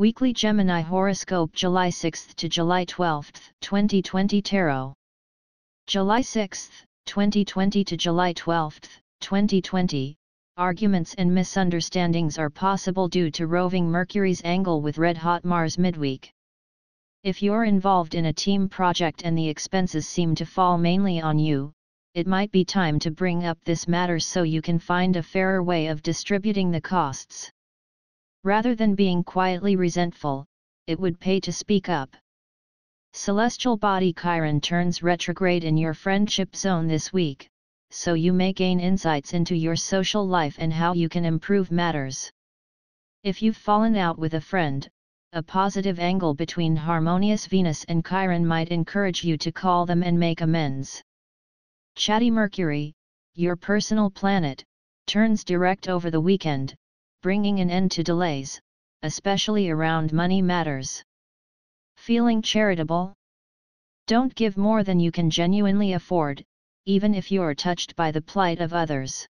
Weekly Gemini Horoscope July 6 to July 12, 2020 Tarot. July 6, 2020 to July 12, 2020. Arguments and misunderstandings are possible due to roving Mercury's angle with red hot Mars midweek. If you're involved in a team project and the expenses seem to fall mainly on you, it might be time to bring up this matter so you can find a fairer way of distributing the costs. Rather than being quietly resentful, it would pay to speak up. Celestial body Chiron turns retrograde in your friendship zone this week, so you may gain insights into your social life and how you can improve matters. If you've fallen out with a friend, a positive angle between harmonious Venus and Chiron might encourage you to call them and make amends. Chatty Mercury, your personal planet, turns direct over the weekend, bringing an end to delays, especially around money matters. Feeling charitable? Don't give more than you can genuinely afford, even if you're touched by the plight of others.